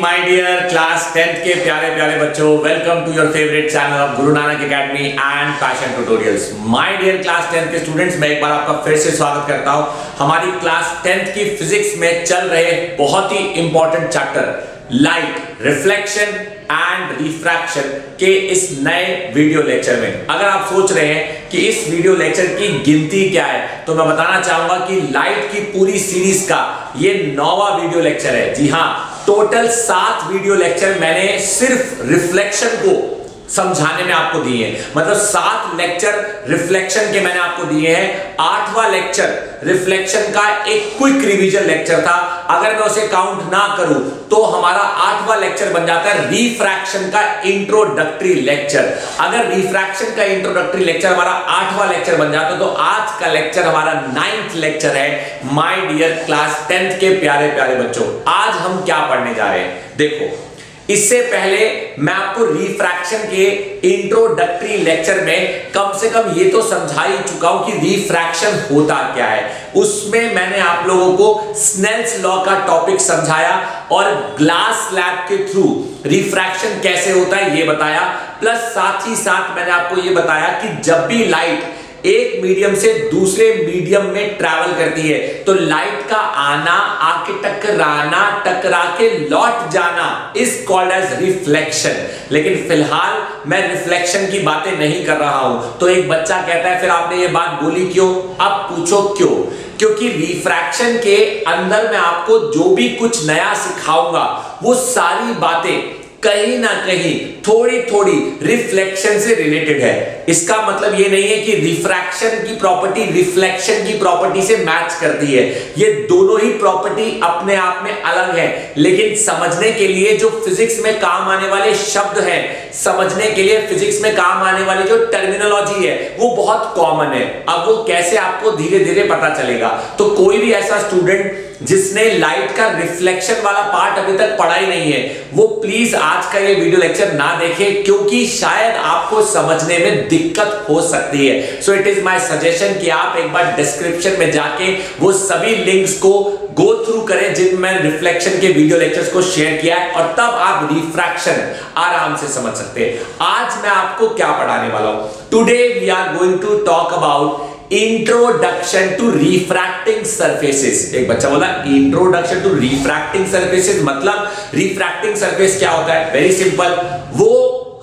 My dear class tenth के प्यारे प्यारे बच्चों welcome to your favourite channel of Guru Nanak academy and fashion tutorials my dear class tenth के students मैं एक बार आपका फिर से स्वागत करता हूँ। हमारी क्लास टेंथ की फिजिक्स में चल रहे बहुत ही important chapter light reflection and refraction के इस नए वीडियो लेक्चर में। अगर आप सोच रहे हैं कि इस वीडियो लेक्चर की गिनती क्या है तो मैं बताना चाहूँगा कि लाइट की पूरी सीरीज़ का ये नौवा वीडियो लेक्चर है। जी हाँ टोटल सात वीडियो लेक्चर मैंने सिर्फ़ रिफ्लेक्शन को समझाने में आपको दिए हैं। मतलब सात लेक्चर रिफ्लेक्शन के मैंने आपको दिए हैं। आठवां लेक्चर रिफ्लेक्शन का एक क्विक रिवीजन लेक्चर था। अगर मैं उसे काउंट ना करूँ तो हमारा आठवां लेक्चर बन जाता है रिफ्रैक्शन का इंट्रोडक्टरी लेक्चर अगर रिफ्रैक्शन का इंट्रोडक्टरी लेक्चर हमारा आठवां लेक्चर बन जाता तो आज का लेक्चर हमारा नाइन्थ लेक्चर है। माय डियर क्लास टेंथ के प्यारे प्यारे बच्चों, आज हम क्या पढ़ने जा रहे हैं? देखो इससे पहले मैं आपको रिफ्रैक्शन के इंट्रोडक्टरी लेक्चर में कम से कम ये तो समझा ही चुका हूँ कि रिफ्रैक्शन होता क्या है। उसमें मैंने आप लोगों को स्नेल्स लॉ का टॉपिक समझाया और ग्लास स्लैब के थ्रू रिफ्रैक्शन कैसे होता है ये बताया। प्लस साथ ही साथ मैंने आपको ये बताया कि जब भी लाइट एक मीडियम से दूसरे मीडियम में ट्रैवल करती है। तो लाइट का आना, आके टकराना टकरा के लौट जाना इज़ कॉल्ड एज रिफ्लेक्शन लेकिन फ़िलहाल मैं रिफ्लेक्शन की बातें नहीं कर रहा हूँ। तो एक बच्चा कहता है, फिर आपने ये बात बोली क्यों? अब पूछो क्यों? क्योंकि रिफ्रैक्शन के अंदर मैं आपको जो भी कुछ नया सिखाऊँगा, वो सारी बातें कहीं ना कहीं थोड़ी थोड़ी रिफ्लेक्शन से रिलेटेड है। इसका मतलब ये नहीं है कि रिफ्रैक्शन की प्रॉपर्टी रिफ्लेक्शन की प्रॉपर्टी से मैच करती है। ये दोनों ही प्रॉपर्टी अपने आप में अलग है। लेकिन समझने के लिए जो फिजिक्स में काम आने वाले शब्द हैं, समझने के लिए फिजिक्स में काम आने वाली जो टर्मिनोलॉजी है, वो बहुत कॉमन है। अब वो कैसे आपको धीरे धीरे पता चलेगा। तो कोई भी ऐसा स्टूडेंट जिसने लाइट का रिफ्लेक्शन वाला पार्ट अभी तक पढ़ा ही नहीं है, वो प्लीज़ आज का ये वीडियो लेक्चर ना देखें, क्योंकि शायद आपको समझने में दिक्कत हो सकती है। So it is my suggestion कि आप एक बार डिस्क्रिप्शन में जाके वो सभी लिंक्स को गो थ्रू करें जिन में रिफ्लेक्शन के वीडियो लेक्चर्स को शेयर किया है, और तब आप रिफ्रैक्शन आराम से समझ सकते हैं। आज मैं आपको क्या पढ़ाने वाला हूँ? Today we are going to talk about introduction to refracting surfaces एक बच्चा बोला इंट्रोडक्शन टू रिफ्रैक्टिंग सर्फेसिस मतलब रिफ्रैक्टिंग सर्फेस क्या होता है? वेरी सिंपल वो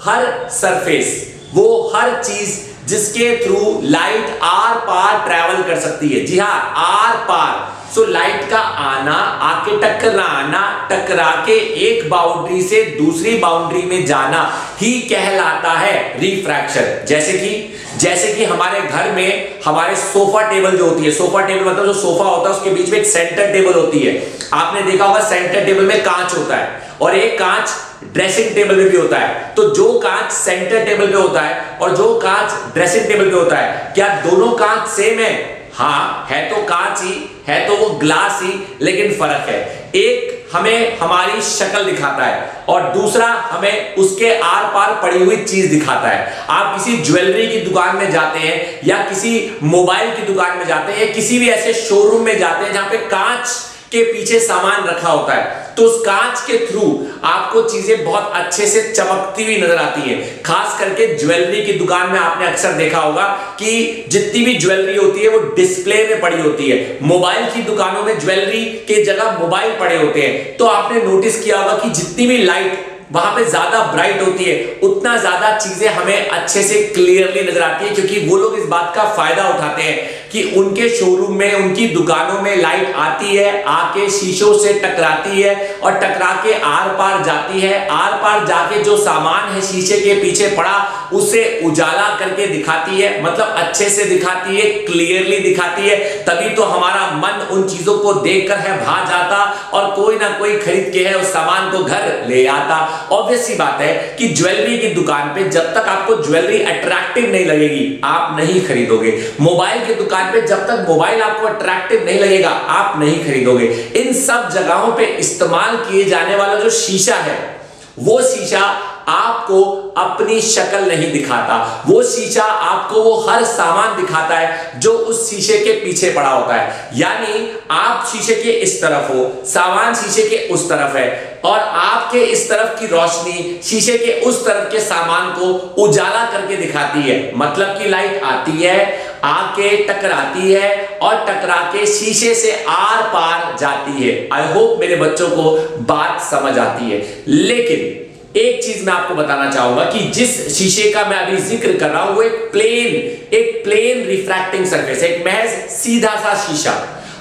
हर सरफेस वो हर चीज़ जिसके थ्रू लाइट आर पार ट्रेवल कर सकती है। जी हाँ आर पार। सो लाइट का आना, आके टकराना टकरा के एक बाउंड्री से दूसरी बाउंड्री में जाना ही कहलाता है रिफ्रैक्शन जैसे कि जैसे कि हमारे घर में हमारे सोफा टेबल जो होती है सोफा टेबल मतलब जो सोफा होता है, उसके बीच में एक सेंटर टेबल होती है. आपने देखा होगा सेंटर टेबल में कांच होता है और एक कांच ड्रेसिंग टेबल में भी होता है. तो जो कांच सेंटर टेबल पे होता है और जो कांच ड्रेसिंग टेबल पे होता है, क्या दोनों कांच सेम है? हाँ है तो कांच ही, है तो वो ग्लास ही, लेकिन फ़र्क है। एक हमें हमारी शक्ल दिखाता है और दूसरा हमें उसके आर पार पड़ी हुई चीज़ दिखाता है। आप किसी ज्वेलरी की दुकान में जाते हैं या किसी मोबाइल की दुकान में जाते हैं किसी भी ऐसे शोरूम में जाते हैं जहाँ पे कांच के पीछे सामान रखा होता है। तो उस कांच के थ्रू आपको चीज़ें बहुत अच्छे से चमकती हुई नज़र आती है। खास करके ज्वेलरी की दुकान में आपने अक्सर देखा होगा कि जितनी भी ज्वेलरी होती है वो डिस्प्ले में पड़ी होती है। मोबाइल की दुकानों में ज्वेलरी के जगह मोबाइल पड़े होते हैं। तो आपने नोटिस किया होगा कि जितनी भी लाइट वहाँ पे ज़्यादा ब्राइट होती है, उतना ज़्यादा चीज़ें हमें अच्छे से क्लियरली नज़र आती है, क्योंकि वो लोग इस बात का फ़ायदा उठाते हैं कि उनके शोरूम में, उनकी दुकानों में लाइट आती है, आके शीशों से टकराती है और टकरा के आर पार जाती है। आर पार जाके जो सामान है शीशे के पीछे पड़ा, उसे उजाला करके दिखाती है मतलब अच्छे से दिखाती है क्लियरली दिखाती है। तभी तो हमारा मन उन चीज़ों को देखकर है, भा जाता और कोई ना कोई खरीद के है, उस सामान को घर ले आता। ऑब्वियस सी बात है कि ज्वेलरी की दुकान पे जब तक आपको ज्वेलरी अट्रैक्टिव नहीं लगेगी, आप नहीं खरीदोगे। मोबाइल की दुकान पे जब तक मोबाइल आपको अट्रैक्टिव नहीं लगेगा, आप नहीं खरीदोगे। इन सब जगहों पे इस्तेमाल किए जाने वाला जो शीशा है, वो शीशा आपको अपनी शक्ल नहीं दिखाता। वो शीशा आपको वो हर सामान दिखाता है जो उस शीशे के पीछे पड़ा होता है। यानी आप शीशे के इस तरफ़ हो, सामान शीशे के उस तरफ़ है और आपके इस तरफ़ की रोशनी शीशे के उस तरफ़ के सामान को उजाला करके दिखाती है। मतलब कि लाइट आती है, आके टकराती है और टकरा के शीशे से आर पार जाती है। आई होप मेरे बच्चों को बात समझ आती है। लेकिन एक चीज़ मैं आपको बताना चाहूँगा कि जिस शीशे का मैं अभी ज़िक्र कर रहा हूँ, वो एक प्लेन एक प्लेन रिफ्रैक्टिंग सरफेस एक महज सीधा सा शीशा।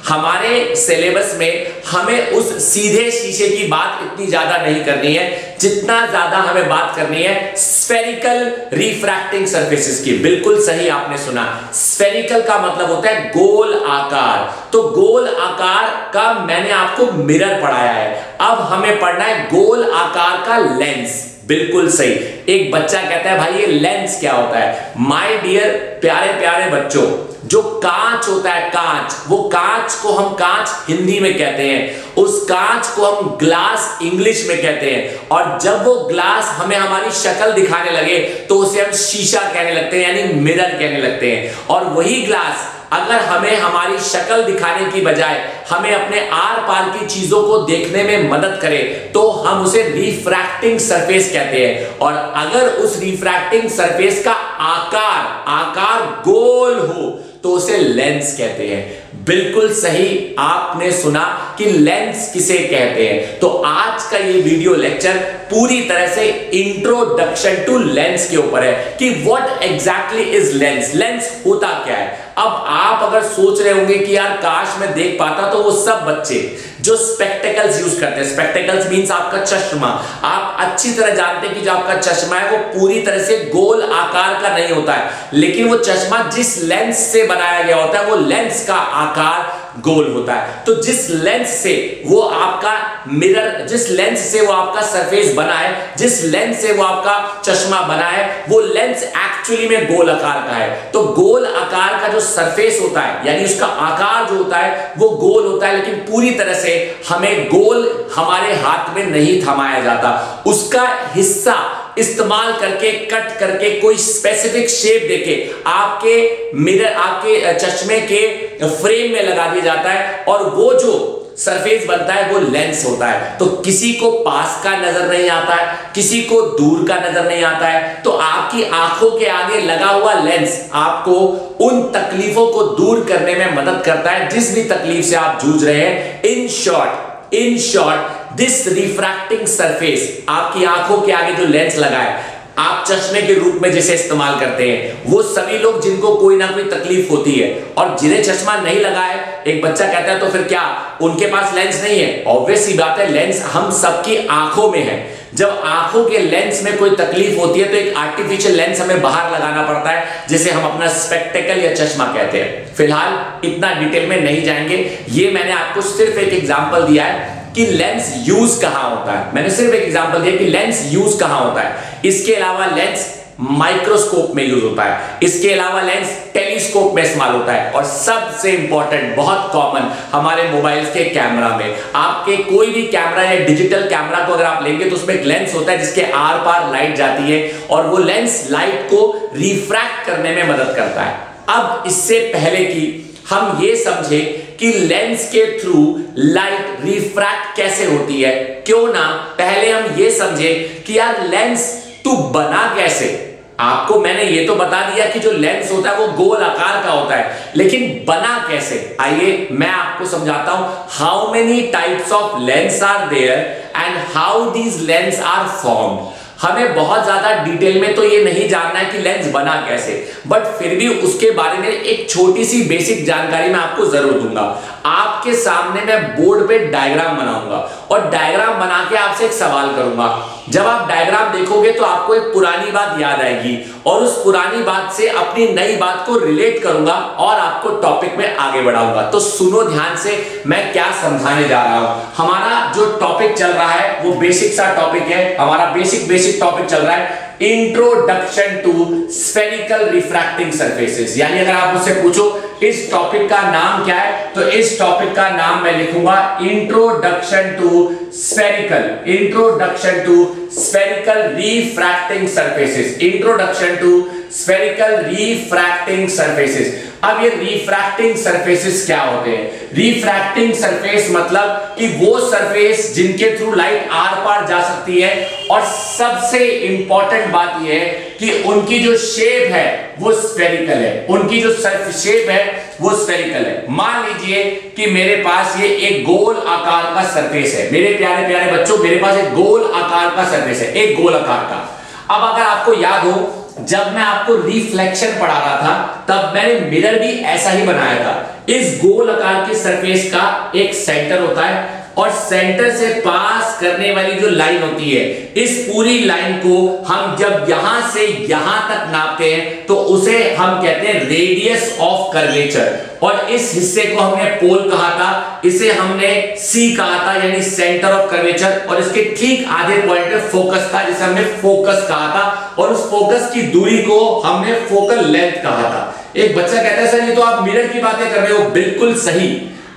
हमारे सिलेबस में हमें उस सीधे शीशे की बात इतनी ज़्यादा नहीं करनी है, जितना ज़्यादा हमें बात करनी है स्फेरिकल रिफ्रैक्टिंग सरफेसेस की। बिल्कुल सही आपने सुना। स्फेरिकल का मतलब होता है गोल आकार। तो गोल आकार का मैंने आपको मिरर पढ़ाया है। अब हमें पढ़ना है गोल आकार का लेंस बिल्कुल सही। एक बच्चा कहता है, भाई, ये लेंस क्या होता है? माय डियर प्यारे प्यारे बच्चों, जो कांच होता है, कांच, वो कांच को हम कांच हिंदी में कहते हैं। उस कांच को हम ग्लास इंग्लिश में कहते हैं। और जब वो ग्लास हमें हमारी शक्ल दिखाने लगे तो उसे हम शीशा कहने लगते हैं, यानी मिरर कहने लगते हैं। और वही ग्लास अगर हमें हमारी शक्ल दिखाने की बजाय हमें अपने आर पार की चीज़ों को देखने में मदद करे तो हम उसे रिफ्रैक्टिंग सरफेस कहते हैं। और अगर उस रिफ्रैक्टिंग सरफेस का आकार आकार गोल हो तो उसे लेंस कहते हैं। बिल्कुल सही आपने सुना कि लेंस किसे कहते हैं। तो आज का ये वीडियो लेक्चर पूरी तरह से इंट्रोडक्शन टू लेंस के ऊपर है कि what exactly is lens lens होता क्या है? अब आप अगर सोच रहे होंगे कि यार काश मैं देख पाता तो वो सब बच्चे जो स्पेक्टेकल्स यूज़ करते हैं। स्पेक्टेकल्स मींस आपका चश्मा। आप अच्छी तरह जानते हैं कि जो आपका चश्मा है, वो पूरी तरह से गोल आकार का नहीं होता है। लेकिन वो चश्मा जिस लेंस से बनाया गया होता है, वो लेंस का आकार गोल होता है। तो जिस लेंस से वो आपका मिरर जिस लेंस से वो आपका सरफेस बना है, जिस लेंस से वो आपका चश्मा बना है, वो लेंस एक्चुअली में गोल आकार का है। तो गोल आकार का जो सरफेस होता है, यानी उसका आकार जो होता है, वो गोल होता है, लेकिन पूरी तरह से हमें गोल हमारे हाथ में नहीं थमाया जाता। उसका हिस्सा इस्तेमाल करके, कट करके, कोई स्पेसिफिक शेप देके आपके मिरर आपके चश्मे के फ्रेम में लगा दिया जाता है और वो जो सरफेस बनता है, वो लेंस होता है। तो किसी को पास का नज़र नहीं आता है, किसी को दूर का नज़र नहीं आता है तो आपकी आँखों के आगे लगा हुआ लेंस आपको उन तकलीफों को दूर करने में मदद करता है। जिस भी तकलीफ़ से आप जूझ रहे हैं in short in short this refracting surface आपकी आँखों के आगे जो लेंस लगा है, आप चश्मे के रूप में जिसे इस्तेमाल करते हैं, वो सभी लोग जिनको कोई ना कोई तकलीफ़ होती है, और जिन्हें चश्मा नहीं लगा है, एक बच्चा कहता है तो फिर क्या, उनके पास लेंस नहीं है? ऑब्वियस ही बात है लेंस हम सबकी आँखों में है। जब आँखों के लेंस में कोई तकलीफ़ होती है तो एक आर्टिफिशियल लेंस हमें बाहर लगाना पड़ता है, जिसे हम अपना स्पेक्टेकल या चश्मा कहते हैं। फ़िलहाल इतना डिटेल में नहीं जाएँगे। ये मैंने आपको सिर्फ़ एक एग्ज़ाम्पल दिया है कि लेंस यूज़ कहाँ होता है? मैंने सिर्फ़ एक एग्जांपल दिया कि लेंस यूज़ कहाँ होता है। इसके अलावा लेंस माइक्रोस्कोप में यूज़ होता है। इसके अलावा लेंस टेलीस्कोप में इस्तेमाल होता है। और सबसे इंपॉर्टेंट बहुत कॉमन हमारे मोबाइल के कैमरा में। आपके कोई भी कैमरा या डिजिटल कैमरा को अगर आप लेंगे तो उसमें एक लेंस होता है जिसके आर पार लाइट जाती है और वो लेंस लाइट को रिफ्रैक्ट करने में मदद करता है। अब इससे पहले कि हम ये समझे कि लेंस के थ्रू लाइट रिफ्रैक्ट कैसे होती है? क्यों ना? पहले हम ये समझे कि यार लेंस तू बना कैसे? आपको मैंने ये तो बता दिया कि जो लेंस होता है वो गोल आकार का होता है। लेकिन बना कैसे? आइए, मैं आपको समझाता हूँ how many types of lens are there and how these lens are formed हमें बहुत ज़्यादा डिटेल में तो ये नहीं जानना है कि लेंस बना कैसे बट फिर भी उसके बारे में एक छोटी सी बेसिक जानकारी मैं आपको ज़रूर दूँगा। आपके सामने मैं बोर्ड पे डायग्राम बनाऊँगा और डायग्राम बना के आपसे एक सवाल करूँगा जब आप डायग्राम देखोगे तो आपको एक पुरानी बात याद आएगी और उस पुरानी बात से अपनी नई बात को रिलेट करूँगा और आपको टॉपिक में आगे बढ़ाऊँगा। तो सुनो ध्यान से, मैं क्या समझाने जा रहा हूँ। हमारा जो टॉपिक चल रहा है, वो बेसिक सा टॉपिक है। हमारा बेसिक बेसिक टॉपिक चल रहा है। Introduction to spherical refracting surfaces यानी अगर आप मुझसे पूछो, इस टॉपिक का नाम क्या है तो इस टॉपिक का नाम मैं लिखूँगा introduction to spherical introduction to spherical refracting surfaces introduction to spherical refracting surfaces अब ये रिफ्रैक्टिंग सरफेसेस क्या होते हैं रिफ्रैक्टिंग सरफेस मतलब कि वो सरफेस जिनके थ्रू लाइट आर पार जा सकती है और सबसे इंपॉर्टेंट बात ये है कि उनकी जो शेप है, वो स्पेरिकल है। उनकी जो शेप है, वो स्फेरिकल है। मान लीजिए कि मेरे पास ये एक गोल आकार का सरफेस है। मेरे प्यारे प्यारे बच्चों, मेरे पास एक गोल आकार का सरफेस है, एक गोल आकार का। अब अगर आपको याद हो जब मैं आपको रिफ्लेक्शन पढ़ा रहा था, तब मैंने मिरर भी ऐसा ही बनाया था। इस गोल आकार के सरफेस का एक सेंटर होता है और सेंटर से पास करने वाली जो लाइन होती है, इस पूरी लाइन को हम जब यहाँ से यहाँ तक नापते हैं तो उसे हम कहते हैं रेडियस ऑफ़ कर्वेचर और इस हिस्से को हमने पोल कहा था, इसे हमने सी कहा था, यानी सेंटर ऑफ़ कर्वेचर और इसके ठीक आधे पॉइंट पे फोकस था, जिसे हमने फोकस कहा था, और उस फोकस की दूरी को हमने फोकल लेंथ कहा था. एक बच्चा कहता है, सर, ये तो आप मिरर की बातें कर रहे हो, बिल्कुल सही.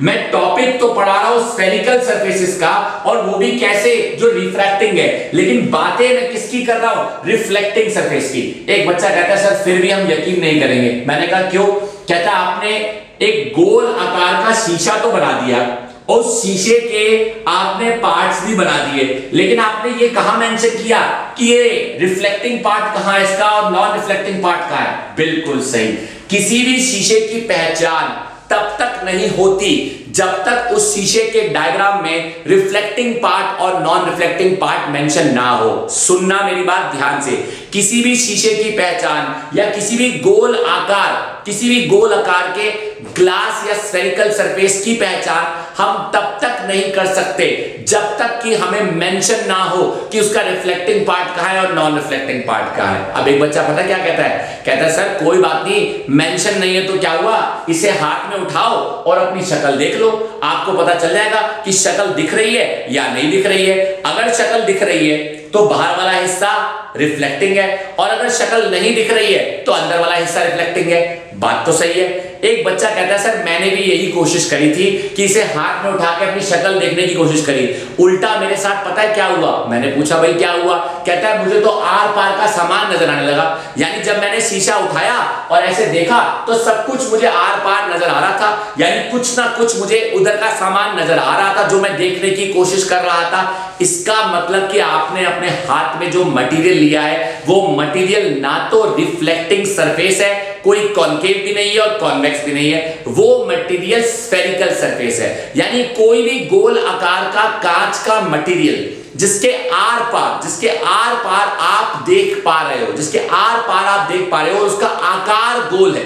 मैं टॉपिक तो पढ़ा रहा हूँ स्फेरिकल सरफेसेस का, और वो भी कैसे? जो रिफ्रैक्टिंग है। लेकिन बातें मैं किसकी कर रहा हूँ? रिफ्लेक्टिंग सरफेस की। एक बच्चा कहता है, सर, फिर भी हम यकीन नहीं करेंगे। मैंने कहा, क्यों? कहता आपने एक गोल आकार का शीशा तो बना दिया, और शीशे के आपने पार्ट्स भी बना दिए। लेकिन आपने ये कहा मेंशन किया कि ये रिफ्लेक्टिंग पार्ट कहाँ है इसका और नॉन रिफ्लेक्टिंग पार्ट कहाँ है? बिल्कुल सही। किसी भी शीशे की पहचान तब तक नहीं होती। जब तक उस शीशे के डायग्राम में रिफ्लेक्टिंग पार्ट और नॉन रिफ्लेक्टिंग पार्ट मेंशन ना हो। सुनना मेरी बात ध्यान से। किसी भी शीशे की पहचान या किसी भी गोल आकार, किसी भी गोल आकार के ग्लास या स्फेरिकल सरफेस की पहचान हम तब तक नहीं कर सकते, जब तक कि हमें मेंशन ना हो कि उसका रिफ्लेक्टिंग पार्ट कहाँ है और नॉन रिफ्लेक्टिंग पार्ट कहाँ है। अब एक बच्चा पता क्या कहता है? कहता है, सर, कोई बात नहीं मेंशन नहीं है तो क्या हुआ? इसे हाथ में उठाओ और अपनी शक्ल देख लो। आपको पता चल जाएगा कि शक्ल दिख रही है या नहीं दिख रही है। अगर शक्ल दिख रही है तो बाहर वाला हिस्सा रिफ्लेक्टिंग है और अगर शक्ल नहीं दिख रही है तो अंदर वाला हिस्सा रिफ्लेक्टिंग है। बात तो सही है। एक बच्चा कहता है, सर, मैंने भी यही कोशिश करी थी कि इसे हाथ में उठा के अपनी शक्ल देखने की कोशिश करी। उल्टा मेरे साथ पता है क्या हुआ? मैंने पूछा, भाई, क्या हुआ? कहता है, मुझे तो आर पार का सामान नज़र आने लगा। यानी जब मैंने शीशा उठाया और ऐसे देखा तो सब कुछ मुझे आर पार नज़र आ रहा था। यानी कुछ ना कुछ मुझे उधर का सामान नज़र आ रहा था, जो मैं देखने की कोशिश कर रहा था। इसका मतलब कि आपने अपने हाथ में जो मटेरियल लिया है, वो मटेरियल ना तो रिफ्लेक्टिंग सरफेस है कोई कॉन्केव भी नहीं है और कॉन्वेक्स भी नहीं है, वो मटेरियल स्फेरिकल सरफेस है। यानी कोई भी गोल आकार का, कांच का मटेरियल जिसके आर पार, जिसके आर पार आप देख पा रहे हो, जिसके आर पार आप देख पा रहे हो उसका आकार गोल है,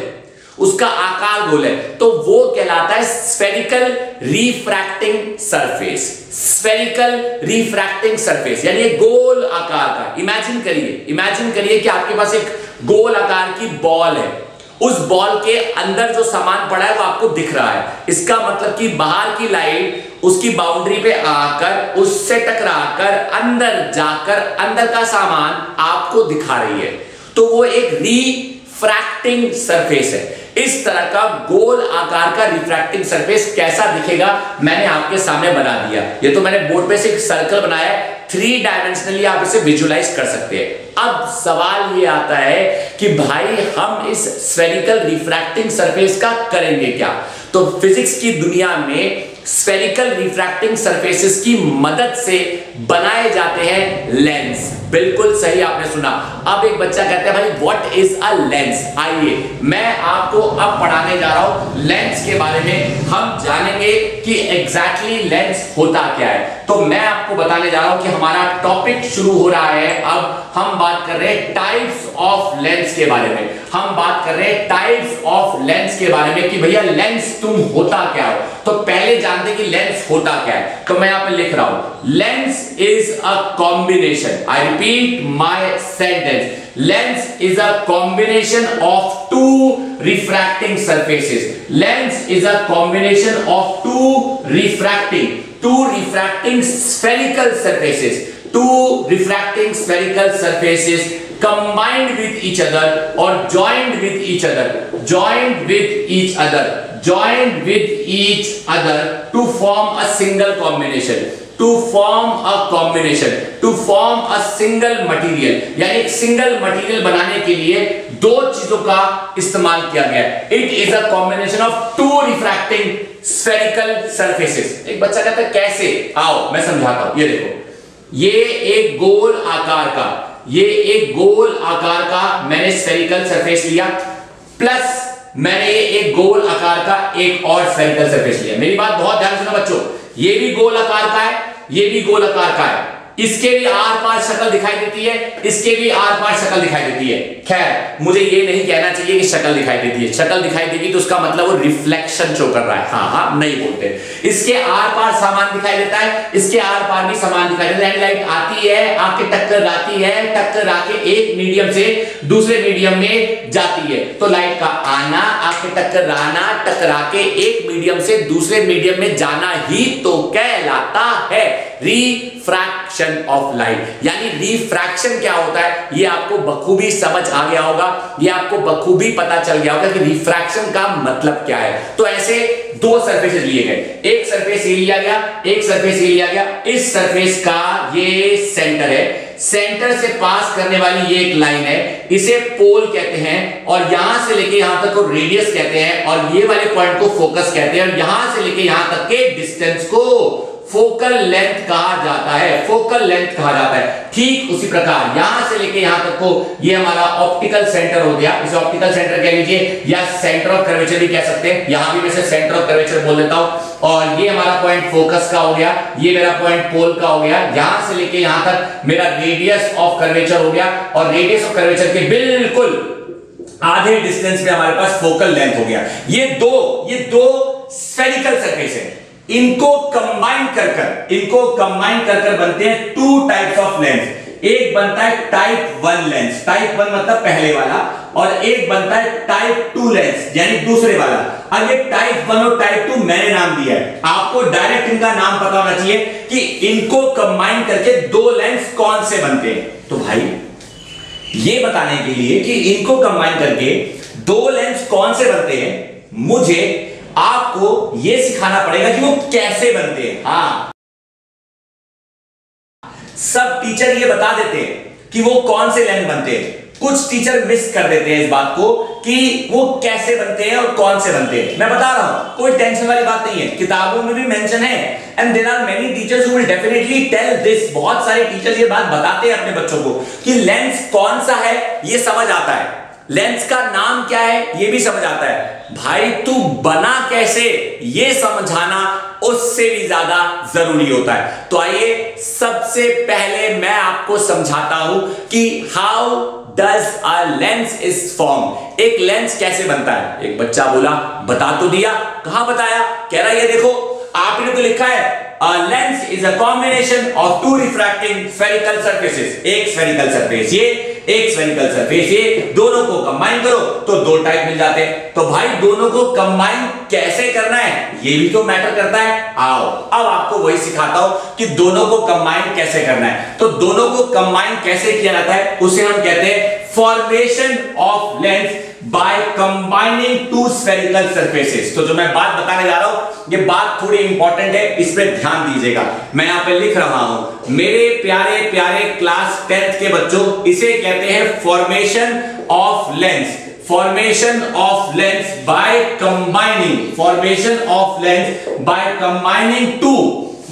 उसका आकार गोल है तो वो कहलाता है spherical refracting surface spherical refracting surface यानी गोल आकार का। इमेजिन करिए इमेजिन करिए कि आपके पास एक गोल आकार की बॉल है। उस बॉल के अंदर जो सामान पड़ा है, वो आपको दिख रहा है। इसका मतलब कि बाहर की लाइट, उसकी बाउंड्री पे आकर, उससे टकराकर, अंदर जाकर, अंदर का सामान आपको दिखा रही है। तो वो एक रिफ्रैक्टिंग सरफेस है। इस तरह का गोल आकार का रिफ्रैक्टिंग सरफेस कैसा दिखेगा, मैंने आपके सामने बना दिया। ये तो मैंने बोर्ड पे से एक सर्कल बनाया थ्री डायमेंशनली आप इसे विजुलाइज कर सकते हैं। अब सवाल ये आता है कि भाई, हम इस स्फेरिकल रिफ्रैक्टिंग सरफेस का करेंगे क्या? तो फिजिक्स की दुनिया में स्फेरिकल रिफ्रैक्टिंग सरफेसेस की मदद से बनाए जाते हैं लेंस बिल्कुल सही आपने सुना। अब एक बच्चा कहता है, भाई व्हाट इज़ अ लेंस आइए, मैं आपको अब पढ़ाने जा रहा हूँ लेंस के बारे में। हम जानेंगे कि एग्जैक्टली exactly लेंस होता क्या है। तो मैं आपको बताने जा रहा हूँ कि हमारा टॉपिक शुरू हो रहा है। अब हम बात कर रहे हैं टाइप्स ऑफ़ लेंस के बारे में। हम बात कर रहे हैं टाइप्स ऑफ़ लेंस के बारे में कि भैया लेंस तुम होता क्या हो? तो पहले जानते कि लेंस होता क्या है। तो मैं यहाँ पे लिख रहा हूँ। Lens is a combination I repeat my sentence. Lens is a combination of two refracting surfaces. Lens is a combination of two refracting, two refracting spherical surfaces, two refracting spherical surfaces combined with each other or joined with each other, joined with each other, joined with each other to form a single combination. To form a combination to form a single material यानी single material बनाने के लिए दो चीज़ों का इस्तेमाल किया गया it is a combination of two refracting spherical surfaces एक बच्चा कहता है, कैसे? आओ, मैं समझाता हूँ। ये देखो। ये एक गोल आकार का, ये एक गोल आकार का मैंने स्फेरिकल सरफेस लिया प्लस मैंने एक गोल आकार का एक और स्फेरिकल सरफेस लिया। मेरी बात बहुत ध्यान सुना बच्चों। ये भी गोलाकार का है ये भी गोल आकार का है। इसके भी आर पार शक्ल दिखाई देती है, इसके भी आर पार शक्ल दिखाई देती है। खैर, मुझे ये नहीं कहना चाहिए कि शक्ल दिखाई देती है। शक्ल दिखाई देगी तो उसका मतलब वो रिफ्लेक्शन शो कर रहा है। हाँ हाँ नहीं बोलते। इसके आर पार सामान दिखाई देता है, इसके आर पार भी सामान दिखाई देता है। लाइट आती है आके टक्कर आती है, टक्कर आके एक मीडियम से दूसरे मीडियम में जाती है। तो लाइट का आना आके टक्कर आना टकरा के एक मीडियम से दूसरे मीडियम में जाना ही तो कहलाता है। रिफ्रैक्शन ऑफ़ लाइट यानी रिफ्रैक्शन क्या होता है? ये आपको बखूबी समझ आ गया होगा। ये आपको बखूबी पता चल गया होगा कि रिफ्रैक्शन का मतलब क्या है। तो ऐसे दो सरफेसेस लिए गए एक सरफेस ये लिया गया, एक सरफेस ये लिया गया। इस सरफेस का ये सेंटर है। सेंटर से पास करने वाली ये एक लाइन है। इसे पोल कहते हैं और यहाँ से लेके यहाँ तक को रेडियस कहते हैं और ये वाले पॉइंट को फोकस कहते हैं और यहाँ से लेके यहाँ तक के डिस्टेंस को फोकल लेंथ कहा जाता है, फोकल लेंथ कहा जाता है। ठीक उसी प्रकार, यहाँ से लेके यहाँ तक को ये हमारा ऑप्टिकल सेंटर हो गया। इसे ऑप्टिकल सेंटर कह लीजिए, या सेंटर ऑफ़ कर्वेचर भी कह सकते हैं। यहाँ भी मैं सेंटर ऑफ़ कर्वेचर बोल देता हूँ। और ये हमारा पॉइंट फोकस का हो गया, ये मेरा पॉइंट पोल का हो गया। यहाँ से लेके यहाँ तक मेरा रेडियस ऑफ़ कर्वेचर हो गया। और रेडियस ऑफ़ कर्वेचर के बिल्कुल आधे डिस्टेंस में हमारे पास फोकल लेंथ हो गया। ये दो ये दो स्फेरिकल सरफेस है। इनको कंबाइन कर कर, इनको कंबाइन कर कर बनते हैं टू टाइप्स ऑफ़ लेंस एक बनता है type one lens type one मतलब पहले वाला और एक बनता है टाइप टू लेंस यानी दूसरे वाला। अब ये टाइप वन और टाइप टू मैंने नाम दिया है। आपको डायरेक्ट इनका नाम पता होना चाहिए कि इनको कंबाइन करके दो लेंस कौन से बनते हैं। तो भाई, ये बताने के लिए कि इनको कंबाइन करके दो लेंस कौन से बनते हैं, मुझे आपको यह सिखाना पड़ेगा कि वो कैसे बनते हैं। हाँ। सब टीचर ये बता देते हैं कि वो कौन से लेंस बनते हैं। कुछ टीचर मिस कर देते हैं इस बात को कि वो कैसे बनते हैं और कौन से बनते हैं। मैं बता रहा हूँ, कोई टेंशन वाली बात नहीं है। किताबों में भी मेंशन है। And there are many teachers will definitely tell this बहुत सारे टीचर्स ये बात बताते हैं अपने बच्चों को कि लेंस कौन सा है, ये समझ आता है। लेंस का नाम क्या है, ये भी समझ आता है। भाई, तू बना कैसे, ये समझाना उससे भी ज़्यादा ज़रूरी होता है। तो आइए, सबसे पहले मैं आपको समझाता हूँ कि how does a lens is form एक लेंस कैसे बनता है? एक बच्चा बोला, बता तो दिया। कहाँ बताया? कह रहा ये देखो, आपने तो लिखा है A lens is a combination of two refracting spherical surfaces. एक spherical surface ये एक स्फेरिकल सरफेस ये दोनों को कंबाइन करो तो दो टाइप मिल जाते हैं। तो भाई, दोनों को कंबाइन कैसे करना है? ये भी तो मैटर करता है। आओ, अब आपको वही सिखाता हूँ कि दोनों को कंबाइन कैसे करना है। तो दोनों को कंबाइन कैसे किया जाता है? उसे हम कहते हैं formation of lens by combining two spherical surfaces तो जो मैं बात बताने जा रहा हूँ, ये बात थोड़ी इंपॉर्टेंट है, इस पर ध्यान दीजिएगा। मैं यहाँ पे लिख रहा हूँ, मेरे प्यारे प्यारे क्लास टेंथ के बच्चों, इसे कहते हैं formation of lens formation of lens by combining formation of lens by combining two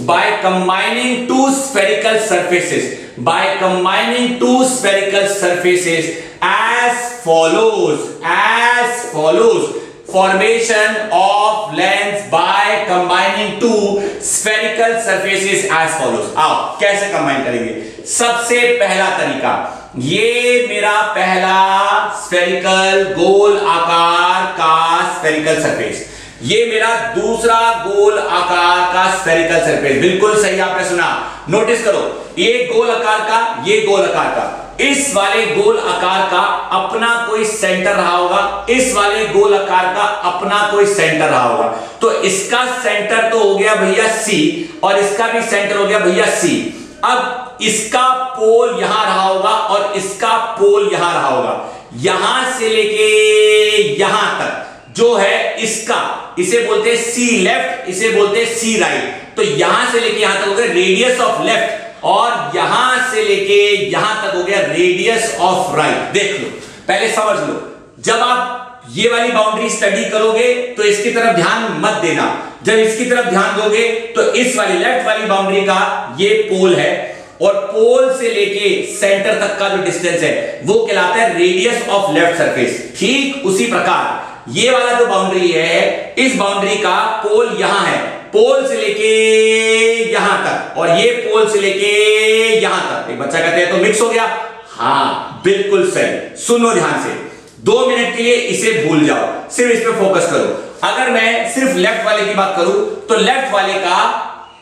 by combining two spherical surfaces by combining two spherical surfaces as follows as follows. Formation of lens by combining two spherical surfaces as follows. आओ, कैसे combine करेंगे? सबसे पहला तरीका, ये मेरा पहला spherical गोल आकार का स्फेरिकल सरफेस ये मेरा दूसरा गोल आकार का स्फेरिकल सरफेस बिल्कुल सही आपने सुना। नोटिस करो, ये गोल आकार का, ये गोल आकार का। इस वाले गोल आकार का अपना कोई सेंटर रहा होगा। इस वाले गोल आकार का अपना कोई सेंटर रहा होगा। तो इसका सेंटर तो हो गया भैया सी और इसका भी सेंटर हो गया भैया सी अब इसका पोल यहाँ रहा होगा और इसका पोल यहाँ रहा होगा। यहाँ से लेके यहाँ तक जो है इसका, इसे बोलते हैं सी लेफ़्ट इसे बोलते हैं सी राइट तो यहाँ से लेके यहाँ तक हो गया रेडियस ऑफ़ लेफ़्ट और यहाँ से लेके यहाँ तक हो गया रेडियस ऑफ़ राइट देख लो, पहले समझ लो, जब आप ये वाली बाउंड्री स्टडी करोगे तो इसकी तरफ़ ध्यान मत देना। जब इसकी तरफ़ ध्यान दोगे तो इस वाली लेफ़्ट वाली बाउंड्री का ये पोल है, और पोल से लेके सेंटर तक का जो डिस्टेंस है, वो कहलाता है रेडियस ऑफ़ लेफ़्ट सरफेस ठीक उसी प्रकार, ये वाला जो बाउंड्री है, इस बाउंड्री का पोल यहाँ है। पोल से लेके यहाँ तक, और ये पोल से लेके यहाँ तक। एक बच्चा कहते हैं तो मिक्स हो गया? हाँ, बिल्कुल सही। सुनो ध्यान से। दो मिनट के लिए इसे भूल जाओ। सिर्फ़ इस पर फोकस करो। अगर मैं सिर्फ़ लेफ़्ट वाले की बात करूँ तो लेफ़्ट वाले का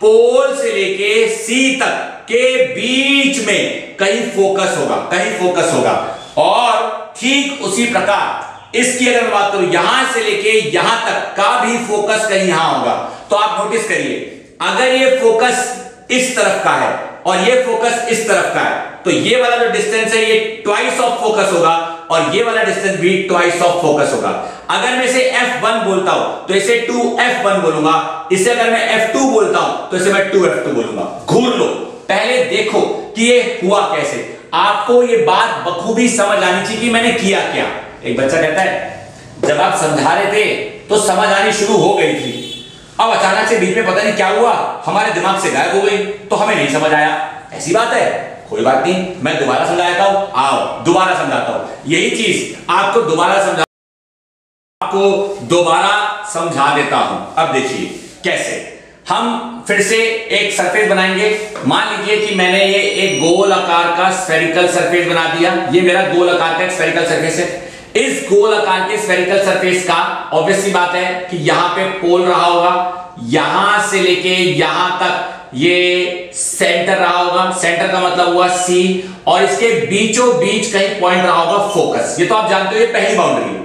पोल से लेके सी तक के बीच में कहीं फोकस होगा, कहीं फोकस होगा। और ठीक उसी प्रकार, इसकी अगर बात करूँ, यहाँ से लेके यहाँ तक का भी फोकस कहीं यहाँ होगा। तो आप नोटिस करिए, अगर ये फोकस इस तरफ़ का है और ये फोकस इस तरफ़ का है तो ये वाला जो डिस्टेंस है, ये ट्वाइस ऑफ़ फोकस होगा और ये वाला डिस्टेंस भी ट्वाइस ऑफ़ फोकस होगा। अगर मैं इसे F1 बोलता हूँ तो इसे 2F1 बोलूँगा। इसे अगर मैं F2 बोलता हूँ तो इसे मैं 2F2 बोलूँगा। घूर लो। पहले देखो कि ये हुआ कैसे। आपको ये बात बखूबी समझ आनी चाहिए कि मैंने किया क्या। एक बच्चा कहता है, जब आप समझा रहे थे तो समझ आनी शुरू हो गई थी। अब अचानक से बीच में पता नहीं क्या हुआ। हमारे दिमाग से गायब हो गई। तो हमें नहीं समझ आया। ऐसी बात है? कोई बात नहीं। मैं दोबारा समझाता हूँ। आओ, दोबारा समझाता हूँ। यही चीज़ आपको दोबारा समझा आपको दोबारा समझा देता हूँ। अब देखिए, कैसे? हम फिर से एक सरफेस बनाएँगे। मान लीजिए कि मैंने ये एक गोल आकार का स्फेरिकल सरफेस बना दिया। ये मेरा गोल आकार का एक स्फेरिकल सरफेस है। इस गोल आकार के स्फेरिकल सरफेस का ऑब्वियसली बात है कि यहाँ पे पोल रहा होगा, यहाँ से लेके यहाँ तक ये सेंटर रहा होगा। सेंटर का मतलब हुआ सी और इसके बीचों बीच कहीं पॉइंट रहा होगा फोकस ये तो आप जानते हो, ये पहली बाउंड्री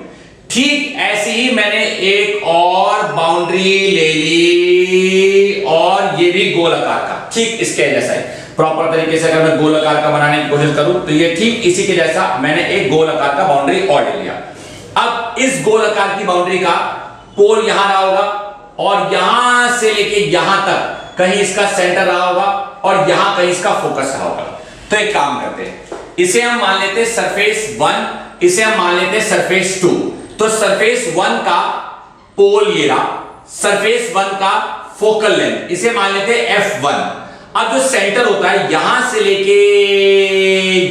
ठीक ऐसे ही मैंने एक और बाउंड्री ले ली और ये भी गोल आकार का। ठीक इसके जैसा है प्रॉपर तरीके से अगर मैं गोल आकार का बनाने की कोशिश करूँ तो ये ठीक इसी के जैसा मैंने एक गोल आकार का बाउंड्री और ले लिया। अब इस गोल आकार की बाउंड्री का पोल यहाँ रहा होगा और यहाँ से लेके यहाँ तक कहीं इसका सेंटर रहा होगा और यहाँ कहीं इसका फोकस रहा होगा। तो एक काम करते हैं, इसे हम मान लेते हैं सरफेस वन इसे हम मान लेते हैं सरफेस टू तो सरफेस वन का पोल ये रहा सरफेस वन का फोकल लेंथ इसे मान लेते हैं एफ़ वन अब जो सेंटर होता है, यहाँ से लेके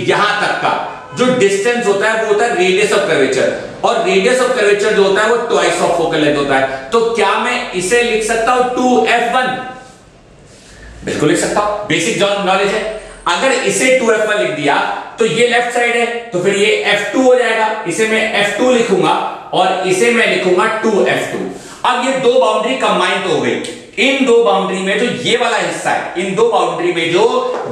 यहाँ तक का, जो डिस्टेंस होता है, वो होता है रेडियस ऑफ़ कर्वेचर और रेडियस ऑफ़ कर्वेचर जो होता है, वो ट्वाइस ऑफ़ फोकल लेंथ होता है. तो क्या मैं इसे लिख सकता हूँ? टू एफ़ वन बिल्कुल लिख सकता हूँ. बेसिक नॉलेज है. अगर इसे टू एफ़ वन लिख दिया तो ये लेफ़्ट साइड है तो फिर ये एफ़ टू हो जाएगा. इसे मैं एफ़ टू लिखूँगा और इसे मैं लिखूँगा 2F2 अब ये दो बाउंड्री कंबाइन तो हो गई. इन दो बाउंड्री में जो ये वाला हिस्सा है, इन दो बाउंड्री में जो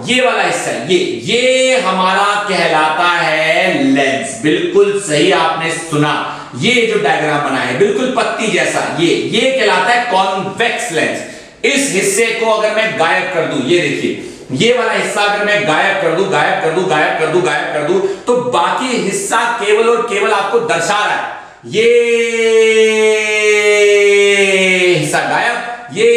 ये वाला हिस्सा है, ये ये हमारा कहलाता है लेंस बिल्कुल सही आपने सुना। ये जो डायग्राम बना है, बिल्कुल पत्ती जैसा, ये ये कहलाता है कॉन्वेक्स लेंस इस हिस्से को अगर मैं गायब कर दूँ, ये देखिए, ये वाला हिस्सा अगर मैं गायब कर दूँ, गायब कर दूँ, गायब कर दूँ, गायब कर दूँ तो बाकी हिस्सा केवल और केवल आपको दर्शा रहा है। ये हिस्सा गायब ये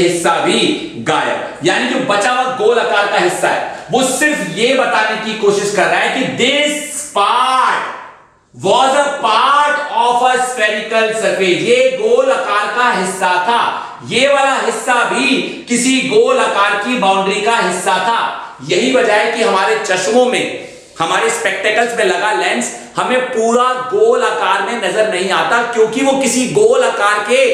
हिस्सा भी गायब यानी जो बचा हुआ गोल आकार का हिस्सा है, वो सिर्फ़ ये बताने की कोशिश कर रहा है कि this part was a part of a spherical surface ये गोल आकार का हिस्सा था। ये वाला हिस्सा भी किसी गोल आकार की बाउंड्री का हिस्सा था। यही वजह है कि हमारे चश्मों में, हमारे स्पेक्टेकल्स में लगा लेंस हमें पूरा गोल आकार में नज़र नहीं आता क्योंकि वो किसी गोल आकार के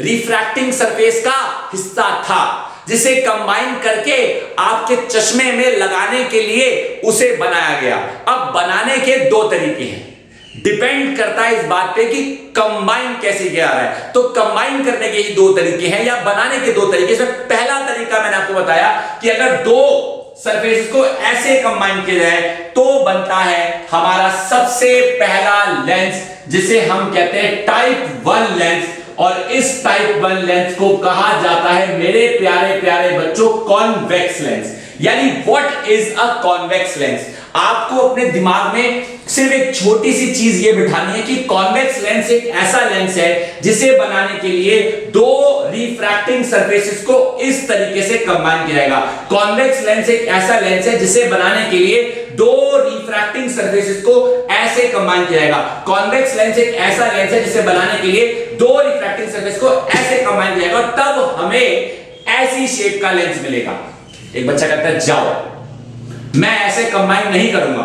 रिफ्रैक्टिंग सरफेस का हिस्सा था। जिसे कंबाइन करके आपके चश्मे में लगाने के लिए उसे बनाया गया। अब बनाने के दो तरीके हैं। डिपेंड करता है इस बात पे कि कंबाइन कैसे किया रहा है। तो कंबाइन करने के ही दो तरीके हैं या बनाने के दो तरीके। से पहला तरीका मैंने आपको बताया कि अगर दो सरफेस को ऐसे कंबाइन किया जाए तो बनता है हमारा सबसे पहला लेंस जिसे हम कहते हैं टाइप वन लेंस और इस टाइप वन लेंस को कहा जाता है मेरे प्यारे प्यारे बच्चों कॉन्वेक्स लेंस यानी what is a convex lens आपको अपने दिमाग में सिर्फ़ एक छोटी सी चीज़ ये बिठानी है कि कॉन्वेक्स लेंस एक ऐसा लेंस है जिसे बनाने के लिए दो रिफ्रैक्टिंग सरफेसेस को इस तरीके से कंबाइन किया जाएगा। कॉन्वेक्स लेंस एक ऐसा लेंस है जिसे बनाने के लिए दो रिफ्रैक्टिंग सरफेसेस को ऐसे कंबाइन किया जाएगा। कॉन्वेक्स लेंस एक ऐसा लेंस है जिसे बनाने के लिए दो रिफ्रैक्टिंग सर्फेस को ऐसे कंबाइन किया जाएगा तब हमें ऐसी शेप का लेंस मिलेगा। एक बच्चा कहता है, जाओ। मैं ऐसे कंबाइन नहीं करूँगा।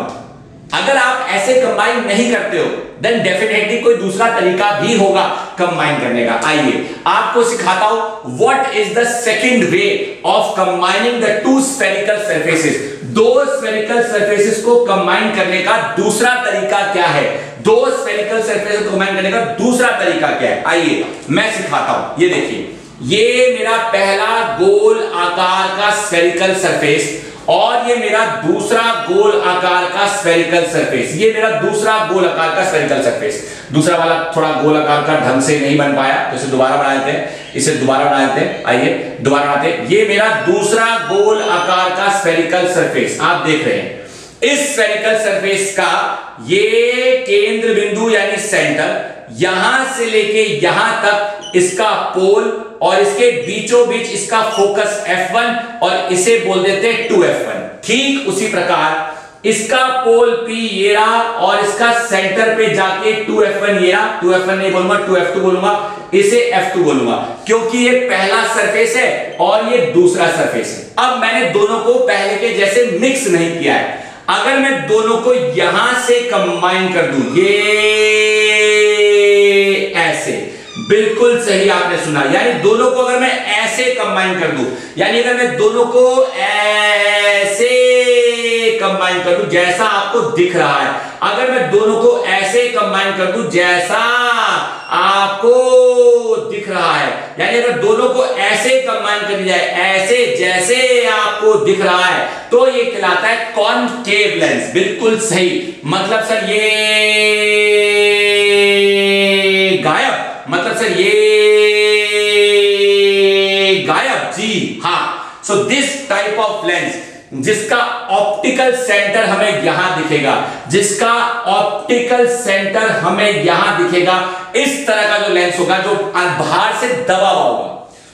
अगर आप ऐसे कंबाइन नहीं करते हो देन डेफिनेटली कोई दूसरा तरीका भी होगा कंबाइन करने का। आइए, आपको सिखाता हूँ what is the second way of combining the two spherical surfaces दो स्फेरिकल सर्फेसिस को कंबाइन करने का दूसरा तरीका क्या है? दो स्फेरिकल सर्फेस को कंबाइन करने का दूसरा तरीका क्या है? आइए, मैं सिखाता हूँ। ये देखिए, ये मेरा पहला गोल आकार का स्फेरिकल सरफेस और ये मेरा दूसरा गोल आकार का स्फेरिकल सरफेस ये मेरा दूसरा गोल आकार का स्फेरिकल सरफेस दूसरा वाला थोड़ा गोल आकार का ढंग से नहीं बन पाया तो इसे दोबारा बना देते हैं. इसे दोबारा बना देते हैं. आइए, दोबारा बनाते हैं. ये मेरा दूसरा गोल आकार का स्फेरिकल सरफेस आप देख रहे हैं। इस स्फेरिकल सरफेस का ये केंद्र बिंदु यानी सेंटर यहाँ से लेके यहाँ तक इसका पोल और इसके बीचों बीच इसका फोकस F1 और इसे बोल देते हैं 2F1 ठीक उसी प्रकार इसका पोल P ये रहा और इसका सेंटर पे जाके 2F1 ये रहा। 2F1 नहीं बोलूँगा 2F2 बोलूँगा, इसे F2 बोलूँगा। क्योंकि ये पहला सरफेस है और ये दूसरा सरफेस है। अब मैंने दोनों को पहले के जैसे मिक्स नहीं किया है। अगर मैं दोनों को यहाँ से कंबाइन कर दूँ, ये बिल्कुल सही आपने सुना। यानी दोनों को अगर मैं ऐसे कंबाइन कर दूँ, यानी अगर मैं दोनों को ऐसे कंबाइन कर दूँ, जैसा आपको दिख रहा है, अगर मैं दोनों को ऐसे कंबाइन कर दूँ, जैसा आपको दिख रहा है, यानी अगर दोनों को ऐसे कंबाइन कर दिया जाए, ऐसे जैसे आपको दिख रहा है तो ये कहलाता है कॉनकेव लेंस बिल्कुल सही। मतलब सर, ये मतलब सर, ये गायब। जी हाँ। So this type of lens जिसका ऑप्टिकल सेंटर हमें यहाँ दिखेगा, जिसका ऑप्टिकल सेंटर हमें यहाँ दिखेगा, इस तरह का जो लेंस होगा, जो बाहर से दबा हुआ होगा।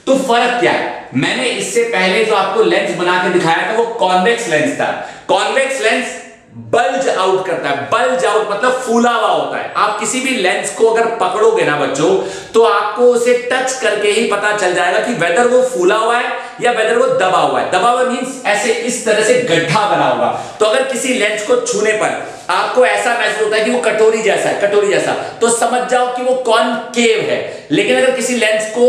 तो फ़र्क क्या है? मैंने इससे पहले जो आपको लेंस बना के दिखाया था, वो कॉन्वेक्स लेंस था। कॉन्वेक्स लेंस बल्ज आउट करता है। बल्ज आउट मतलब फूला हुआ होता है। आप किसी भी लेंस को अगर पकड़ोगे ना बच्चों तो आपको उसे टच करके ही पता चल जाएगा कि वेदर वो फूला हुआ है या वेदर वो दबा हुआ है। दबा हुआ मीन्स ऐसे इस तरह से गड्ढा बना हुआ। तो अगर किसी लेंस को छूने पर आपको ऐसा महसूस होता है कि वो कटोरी जैसा है, कटोरी जैसा। तो समझ जाओ कि वो कौन केव है। लेकिन अगर किसी लेंस को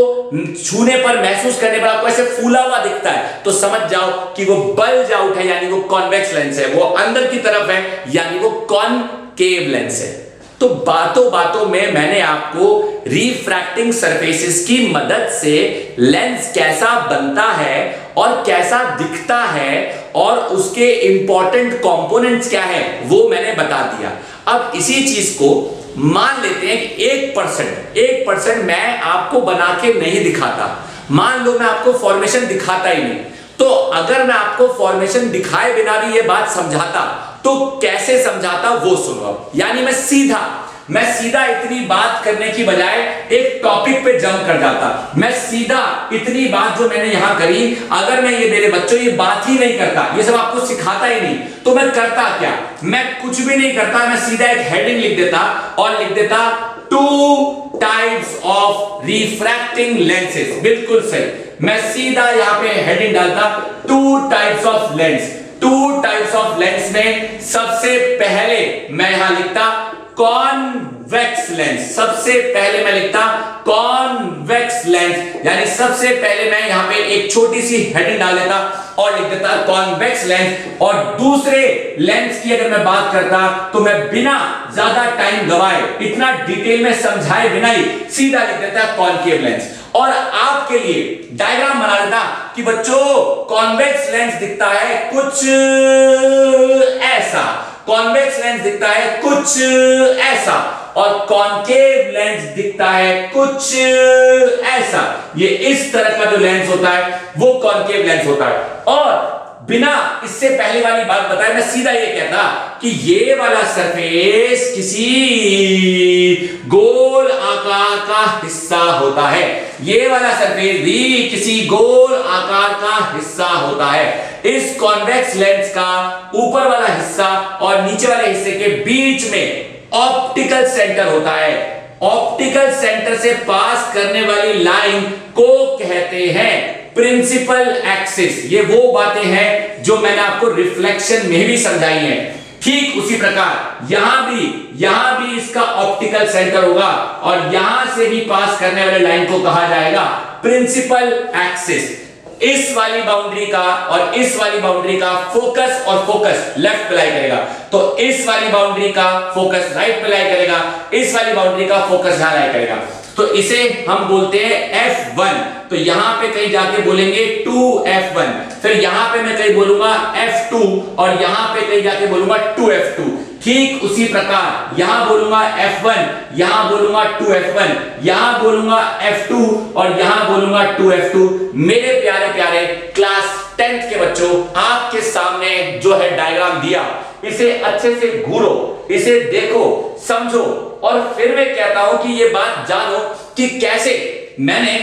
छूने पर महसूस करने पर आपको ऐसे फूला हुआ दिखता है तो समझ जाओ कि वो बल्ज आउट है, यानी वो कॉन्वेक्स लेंस है। वो अंदर की तरफ़ है, यानी वो कॉनकेव लेंस है। तो बातों बातों में मैंने आपको रिफ्रैक्टिंग सरफेसेस की मदद से लेंस कैसा बनता है और कैसा दिखता है और उसके इंपॉर्टेंट कंपोनेंट्स क्या है, वो मैंने बता दिया। अब इसी चीज़ को मान लेते हैं कि एक परसेंट एक परसेंट मैं आपको बना के नहीं दिखाता। मान लो मैं आपको फॉर्मेशन दिखाता ही नहीं। तो अगर मैं आपको फॉर्मेशन दिखाए बिना भी ये बात समझाता तो कैसे समझाता वो सुनो अब। यानी मैं सीधा मैं सीधा इतनी बात करने की बजाय एक टॉपिक पे जंप कर जाता। मैं सीधा इतनी बात जो मैंने यहाँ करी, अगर मैं ये मेरे बच्चों ये बात ही नहीं करता, ये सब आपको सिखाता ही नहीं तो मैं करता क्या? मैं कुछ भी नहीं करता, मैं सीधा एक हेडिंग लिख देता और लिख देता two types of refracting lenses बिल्कुल सही। मैं सीधा यहाँ पे हेडिंग डालता two types of lens two types of lens में सबसे पहले मैं यहाँ लिखता कॉन्वेक्स लेंस सबसे पहले मैं लिखता कॉन्वेक्स लेंस यानी सबसे पहले मैं यहाँ पे एक छोटी सी हेडिंग डाल देता और लिख देता कॉन्वेक्स लेंस और दूसरे लेंस की अगर मैं बात करता तो मैं बिना ज़्यादा टाइम गवाए, इतना डिटेल में समझाए बिना ही सीधा लिख देता कॉन्केव लेंस और आपके लिए डायग्राम बना देता कि बच्चों कॉन्वेक्स लेंस दिखता है कुछ ऐसा। कॉन्वेक्स लेंस दिखता है कुछ ऐसा, और कॉन्केव लेंस दिखता है कुछ ऐसा। ये इस तरह का जो लेंस होता है, वो कॉन्केव लेंस होता है। और बिना इससे पहले वाली बात बताए, मैं सीधा ये कहता कि ये वाला सरफेस किसी गोल आकार का हिस्सा होता है। ये वाला सरफेस भी किसी गोल आकार का हिस्सा होता है। इस कॉन्वेक्स लेंस का ऊपर वाला हिस्सा और नीचे वाले हिस्से के बीच में ऑप्टिकल सेंटर होता है। ऑप्टिकल सेंटर से पास करने वाली लाइन को कहते हैं। प्रिंसिपल एक्सिस ये वो बातें हैं जो मैंने आपको रिफ्लेक्शन में भी समझाई हैं। ठीक उसी प्रकार, यहाँ भी यहाँ भी इसका ऑप्टिकल सेंटर होगा और यहाँ से भी पास करने वाले लाइन को कहा जाएगा प्रिंसिपल एक्सिस इस वाली बाउंड्री का और इस वाली बाउंड्री का फोकस और फोकस लेफ़्ट पे लाई करेगा। तो इस वाली बाउंड्री का फोकस राइट पे लाई करेगा, इस वाली बाउंड्री का फोकस यहाँ लाई करेगा। तो इसे हम बोलते हैं F1 तो यहाँ पे कहीं जाके बोलेंगे 2F1 फिर यहाँ पे मैं कहीं बोलूँगा F2 और यहाँ पे कहीं जाके बोलूँगा 2F2 ठीक उसी प्रकार, यहाँ बोलूँगा F1 यहाँ बोलूँगा 2F1 यहाँ बोलूँगा F2 और यहाँ बोलूँगा 2F2 मेरे प्यारे प्यारे क्लास टेंथ के बच्चों, आपके सामने जो है डायग्राम दिया, इसे अच्छे से घूरो, इसे देखो, समझो और फिर मैं कहता हूँ कि ये बात जानो कि कैसे मैंने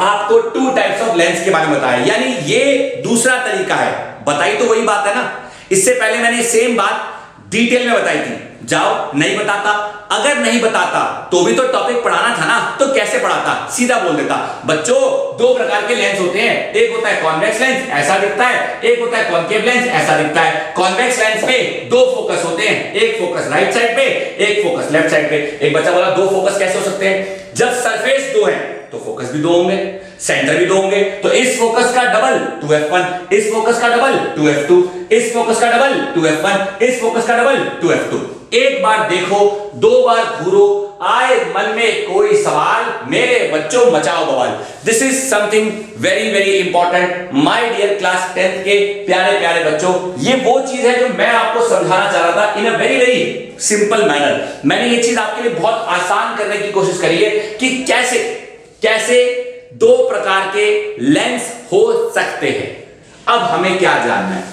आपको टू टाइप्स ऑफ़ लेंस के बारे में बताया यानी ये दूसरा तरीका है। बताई तो वही बात है ना। इससे पहले मैंने सेम बात डिटेल में बताई थी। जाओ, नहीं बताता, अगर नहीं बताता तो भी तो टॉपिक पढ़ाना था ना तो कैसे पढ़ाता? सीधा बोल देता। बच्चों, दो प्रकार के लेंस होते हैं। एक होता है कॉन्वेक्स लेंस ऐसा दिखता है। एक होता है कॉन्केव लेंस ऐसा दिखता है। कॉन्वेक्स लेंस पे दो फोकस होते हैं। एक फोकस राइट साइड पे, एक फोकस लेफ़्ट साइड पे। एक बच्चा बोला, दो फोकस कैसे हो सकते हैं? जब सरफेस दो है तो फोकस भी दो होंगे सेंटर भी दो होंगे तो इस फोकस का डबल 2f1 इस फोकस का डबल 2f2 इस फोकस का डबल 2f1 इस फोकस का डबल 2f2 एक बार देखो, दो बार घूरो, आए मन में कोई सवाल, मेरे बच्चों मचाओ बवाल। This is something very very important my dear class tenth के प्यारे प्यारे बच्चों, ये वो चीज़ है जो मैं आपको समझाना चाह रहा था in a very very simple manner मैंने ये चीज़ आपके लिए बहुत आसान करने की कोशिश करी है कि कैसे कैसे दो प्रकार के लेंस हो सकते हैं। अब हमें क्या जानना है?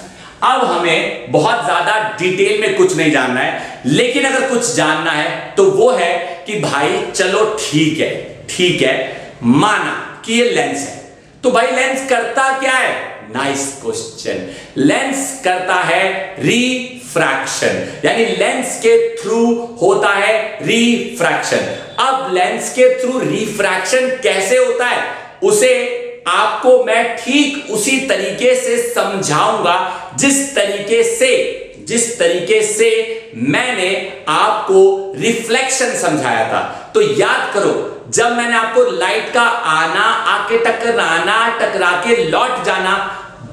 अब हमें बहुत ज़्यादा डिटेल में कुछ नहीं जानना है, लेकिन अगर कुछ जानना है तो वो है कि भाई, चलो ठीक है ठीक है, माना कि ये लेंस है। तो भाई, लेंस करता क्या है? नाइस क्वेश्चन लेंस करता है रिफ्रैक्शन यानी लेंस के थ्रू होता है रिफ्रैक्शन अब लेंस के थ्रू रिफ्रैक्शन कैसे होता है? उसे आपको मैं ठीक उसी तरीके से समझाऊँगा, जिस तरीके से, जिस तरीके से मैंने आपको रिफ्लेक्शन समझाया था। तो याद करो, जब मैंने आपको लाइट का आना, आके टकराना, टकरा के लौट जाना